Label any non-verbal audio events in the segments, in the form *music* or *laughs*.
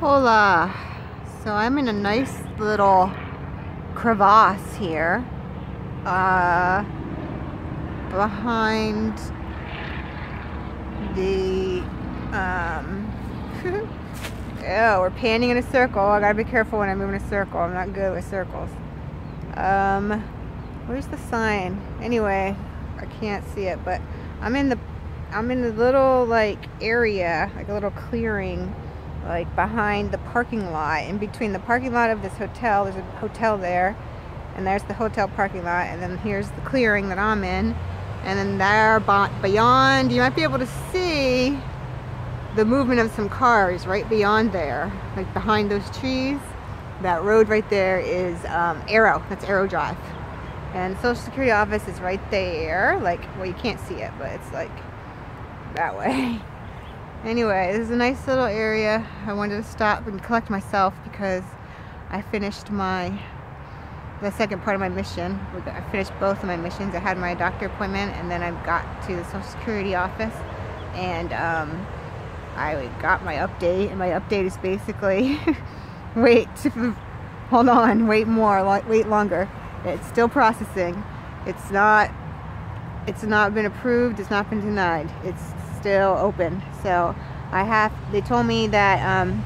Hola. So I'm in a nice little crevasse here. Uh, behind the, um, *laughs* we're panning in a circle. I gotta be careful when I move in a circle. I'm not good with circles. Um, where's the sign? Anyway, I can't see it, but I'm in the, I'm in the little, like, area, like a little clearing like behind the parking lot. In between the parking lot of this hotel there's a hotel there and there's the hotel parking lot and then here's the clearing that I'm in. And then there beyond you might be able to see the movement of some cars right beyond there like behind those trees. That road right there is um, Aero. That's Aero Drive. And social security office is right there like well you can't see it but it's like that way *laughs* Anyway, this is a nice little area. I wanted to stop and collect myself because I finished my the second part of my mission. I finished both of my missions. I had my doctor appointment and then I got to the Social Security office and um, I got my update and my update is basically *laughs* wait, *laughs* hold on, wait more, wait longer. It's still processing. It's not, it's not been approved, it's not been denied. It's still open. So I have, they told me that um,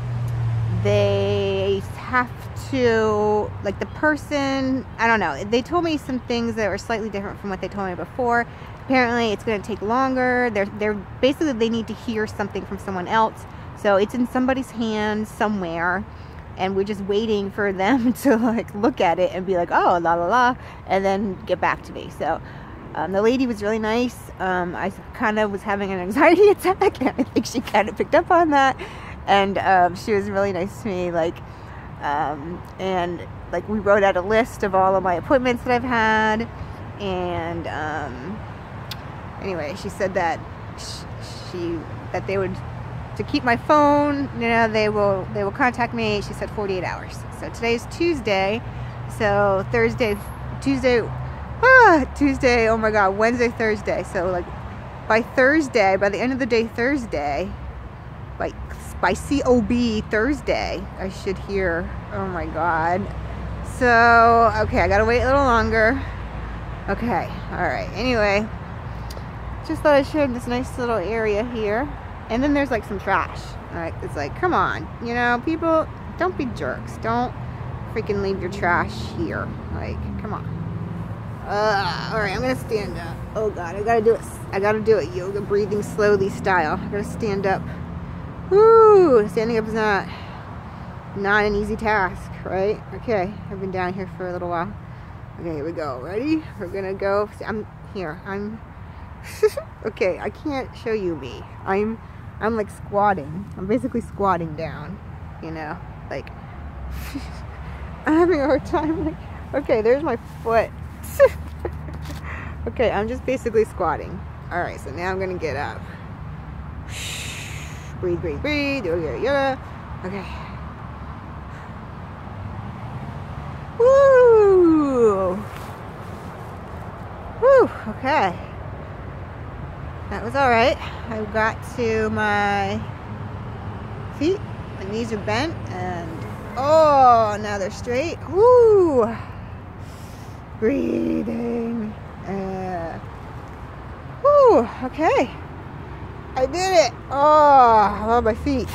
they have to, like the person, I don't know, they told me some things that were slightly different from what they told me before. Apparently it's going to take longer. They're, they're basically, they need to hear something from someone else. So it's in somebody's hands somewhere and we're just waiting for *laughs* them to like look at it and be like, oh, la la la, and then get back to me. So um, the lady was really nice. Um, I kind of was having an anxiety *laughs* attack, and I think she kind of picked up on that. And um, she was really nice to me. Like, um, and like we wrote out a list of all of my appointments that I've had. And um, anyway, she said that she that they would to keep my phone. You know, they will they will contact me. She said 48 hours. So today's Tuesday. So Thursday, Tuesday *laughs* Tuesday, oh my God, Wednesday, Thursday. So like by Thursday, by the end of the day Thursday, by, by COB Thursday, I should hear, oh my God. So, okay, I gotta wait a little longer. Okay, all right. Anyway, just thought I'd show this nice little area here. And then there's like some trash. Right, it's like, come on, you know, people, don't be jerks. Don't freaking leave your trash here. Like, come on. Uh, all right, I'm gonna stand up. Oh God, I gotta do it. I gotta do it yoga breathing slowly style. I gotta stand up. Woo! Standing up is not not an easy task, right? Okay, I've been down here for a little while. Okay, here we go. Ready? We're gonna go. I'm here. I'm. *laughs* okay, I can't show you me. I'm. I'm like squatting. I'm basically squatting down. You know, like. *laughs* I'm having a hard time. Like, okay, there's my foot. *laughs* okay, I'm just basically squatting. Alright, so now I'm gonna get up. breathe, breathe, breathe. Yoga, yoga. Okay. Woo! Woo, okay. That was alright. I got to my feet. My knees are bent and oh, now they're straight. Woo! Breathing. Uh, whew, okay. I did it. Oh, I love my feet.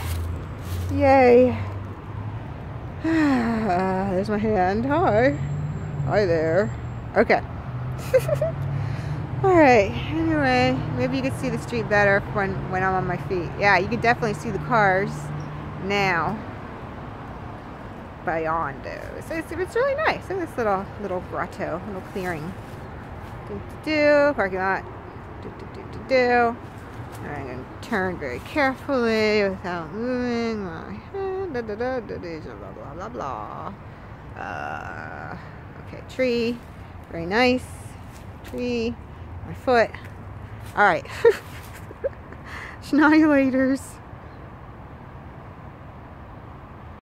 Yay. *sighs* There's my hand. Hi. Hi there. Okay. *laughs* Alright, anyway, maybe you can see the street better when, when I'm on my feet. Yeah, you can definitely see the cars now beyond those. It's, it's really nice. Look at this little little grotto, little clearing. Do do do parking lot. Do do do do do. I'm gonna turn very carefully without moving my head. Da, da, da, da, da, blah blah blah blah. Uh, okay, tree. Very nice. Tree. My foot. All right. *laughs* Schnodulators.